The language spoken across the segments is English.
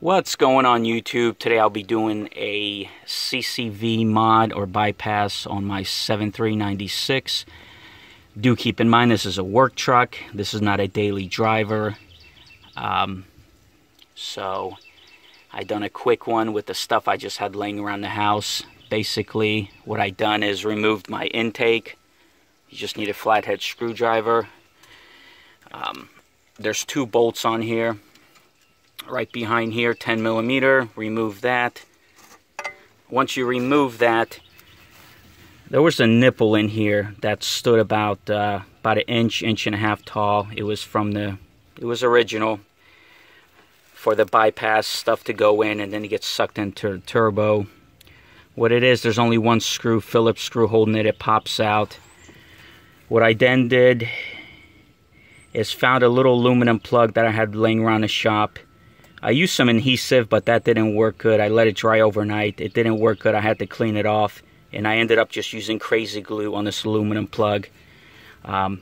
What's going on YouTube? Today I'll be doing a CCV mod or bypass on my 7396. Do keep in mind this is a work truck. This is not a daily driver. Um, so I done a quick one with the stuff I just had laying around the house. Basically what I done is removed my intake. You just need a flathead screwdriver. Um, there's two bolts on here right behind here 10 millimeter remove that. Once you remove that there was a nipple in here that stood about uh, about an inch inch and a half tall. It was from the it was original for the bypass stuff to go in and then it gets sucked into the turbo. What it is there's only one screw Phillips screw holding it. It pops out. What I then did is found a little aluminum plug that I had laying around the shop I used some adhesive, but that didn't work good. I let it dry overnight. It didn't work good. I had to clean it off. And I ended up just using crazy glue on this aluminum plug. Um,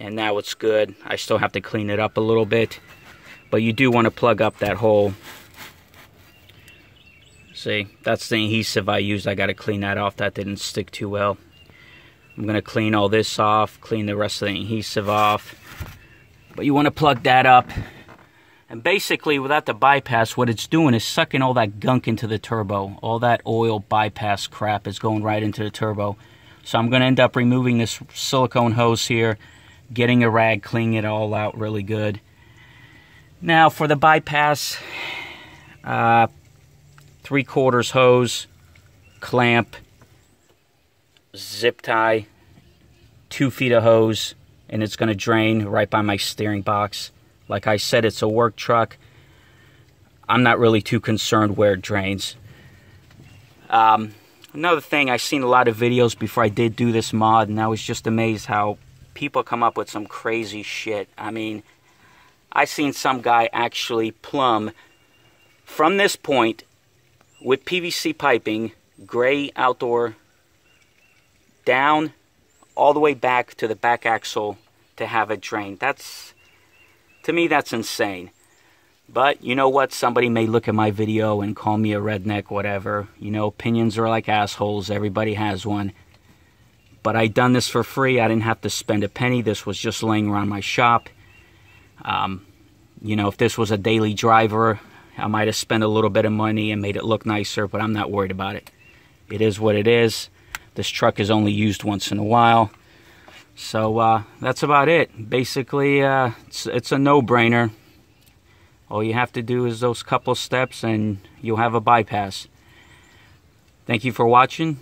and now it's good. I still have to clean it up a little bit. But you do want to plug up that hole. See, that's the adhesive I used. I got to clean that off. That didn't stick too well. I'm going to clean all this off, clean the rest of the adhesive off. But you want to plug that up and basically, without the bypass, what it's doing is sucking all that gunk into the turbo. All that oil bypass crap is going right into the turbo. So I'm going to end up removing this silicone hose here, getting a rag, cleaning it all out really good. Now for the bypass, uh, three quarters hose, clamp, zip tie, two feet of hose, and it's going to drain right by my steering box. Like I said, it's a work truck. I'm not really too concerned where it drains. Um, another thing, I've seen a lot of videos before I did do this mod, and I was just amazed how people come up with some crazy shit. I mean, I've seen some guy actually plumb from this point with PVC piping, gray outdoor, down all the way back to the back axle to have it drain. That's to me, that's insane. But you know what? Somebody may look at my video and call me a redneck, whatever. You know, opinions are like assholes. Everybody has one. But I done this for free. I didn't have to spend a penny. This was just laying around my shop. Um, you know, if this was a daily driver, I might have spent a little bit of money and made it look nicer, but I'm not worried about it. It is what it is. This truck is only used once in a while. So uh, that's about it. Basically, uh, it's, it's a no-brainer. All you have to do is those couple steps and you'll have a bypass. Thank you for watching.